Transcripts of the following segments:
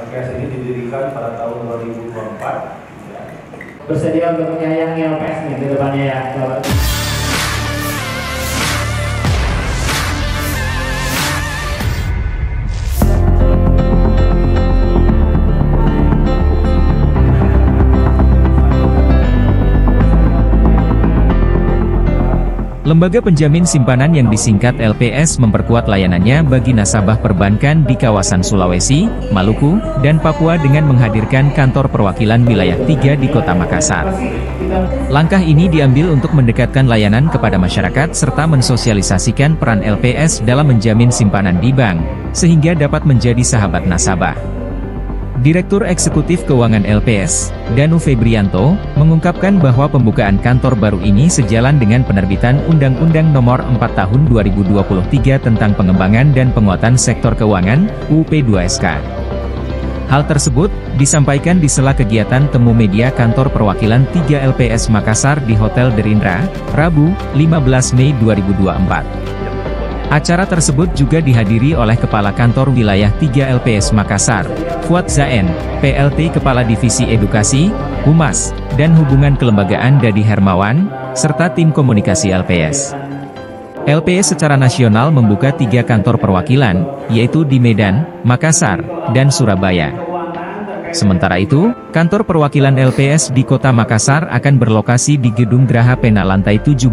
LPS ini didirikan pada tahun 2024. Ya. Bersedia untuk menyayangi LPS nih ke depannya ya. Bapak. Lembaga penjamin simpanan yang disingkat LPS memperkuat layanannya bagi nasabah perbankan di kawasan Sulawesi, Maluku, dan Papua dengan menghadirkan kantor perwakilan wilayah 3 di kota Makassar. Langkah ini diambil untuk mendekatkan layanan kepada masyarakat serta mensosialisasikan peran LPS dalam menjamin simpanan di bank, sehingga dapat menjadi sahabat nasabah. Direktur Eksekutif Keuangan LPS, Danu Febrianto, mengungkapkan bahwa pembukaan kantor baru ini sejalan dengan penerbitan Undang-Undang Nomor 4 Tahun 2023 tentang Pengembangan dan Penguatan Sektor Keuangan, UP2SK. Hal tersebut, disampaikan di sela kegiatan temu media kantor perwakilan 3 LPS Makassar di Hotel Derindra, Rabu, 15 Mei 2024. Acara tersebut juga dihadiri oleh Kepala Kantor Wilayah 3 LPS Makassar, Fuad Zaen, PLT Kepala Divisi Edukasi, Humas, dan Hubungan Kelembagaan Dadi Hermawan, serta tim komunikasi LPS. LPS secara nasional membuka tiga kantor perwakilan, yaitu di Medan, Makassar, dan Surabaya. Sementara itu, kantor perwakilan LPS di kota Makassar akan berlokasi di Gedung Graha Pena lantai 17,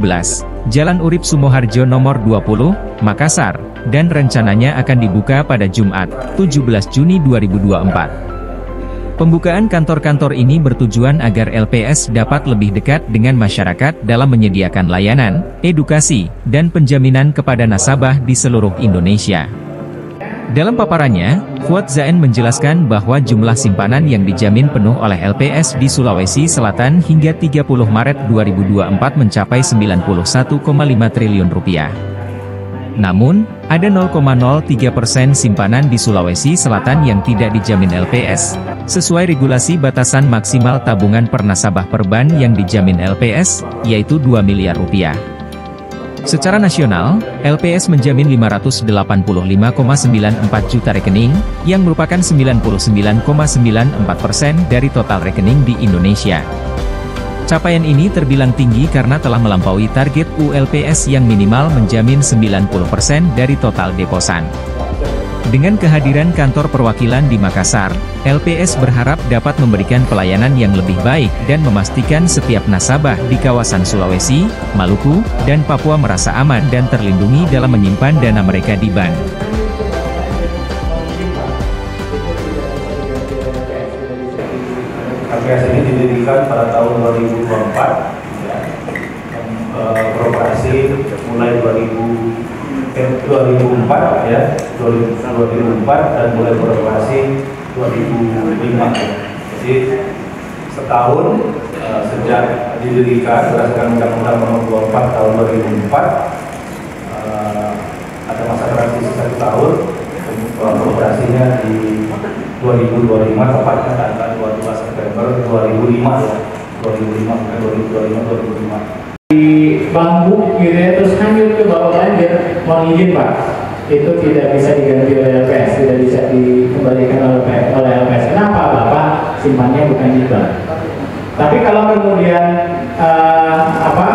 Jalan Urip Sumoharjo nomor 20, Makassar, dan rencananya akan dibuka pada Jumat, 17 Juni 2024. Pembukaan kantor-kantor ini bertujuan agar LPS dapat lebih dekat dengan masyarakat dalam menyediakan layanan, edukasi, dan penjaminan kepada nasabah di seluruh Indonesia. Dalam paparannya, Fuad Zain menjelaskan bahwa jumlah simpanan yang dijamin penuh oleh LPS di Sulawesi Selatan hingga 30 Maret 2024 mencapai 91,5 triliun rupiah. Namun, ada 0,03 persen simpanan di Sulawesi Selatan yang tidak dijamin LPS. Sesuai regulasi batasan maksimal tabungan per nasabah perban yang dijamin LPS, yaitu 2 miliar rupiah. Secara nasional, LPS menjamin 585,94 juta rekening, yang merupakan 99,94 persen dari total rekening di Indonesia. Capaian ini terbilang tinggi karena telah melampaui target ULPS yang minimal menjamin 90 persen dari total deposan. Dengan kehadiran kantor perwakilan di Makassar, LPS berharap dapat memberikan pelayanan yang lebih baik dan memastikan setiap nasabah di kawasan Sulawesi, Maluku, dan Papua merasa aman dan terlindungi dalam menyimpan dana mereka di bank. LPS ini didirikan pada tahun 2024, ya. beroperasi mulai 2000 2004 ya. 2004 dan mulai beroperasi 2005 ya. jadi setahun uh, sejak didirikan berdasarkan Undang-Undang Nomor 24 tahun 2004 uh, eh, ada masa transisi satu tahun beroperasinya di 2025 tepatnya tanggal 12 September 2005 ya. 2005 bukan 2025 2005 di bambu gitu ya terus hanyut ke bawah banjir mohon izin pak. Itu tidak bisa diganti oleh LPS tidak bisa dikembalikan oleh LPS, kenapa bapak? Simpannya bukan di bank. Tapi kalau kemudian uh, apa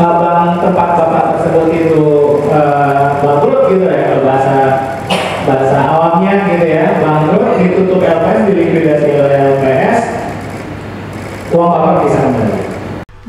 uh, bank tempat bapak tersebut itu uh, bangkrut gitu ya kalau bahasa bahasa awamnya gitu ya bangkrut ditutup LPS dilikuidasi oleh LPS uang bapak bisa kembali